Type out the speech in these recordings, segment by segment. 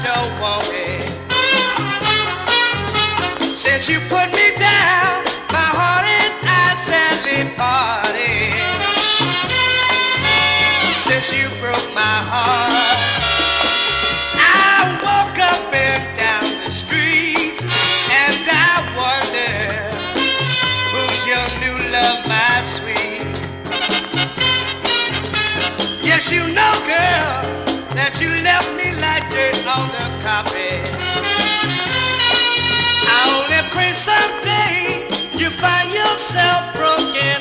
Don't want it. Since you put me down, my heart and I sadly parted. Since you broke my heart, I woke up and down the streets and I wonder who's your new love, my sweet. Yes, you know, girl that you left me like dirt on the carpet. I only pray someday you find yourself broken.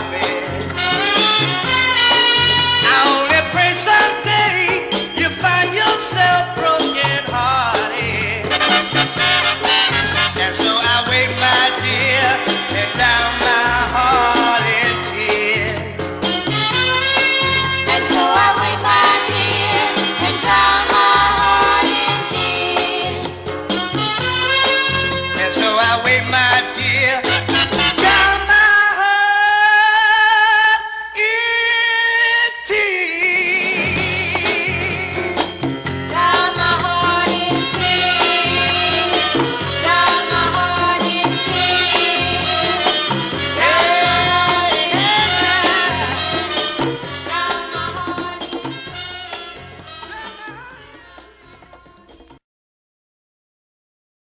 saber.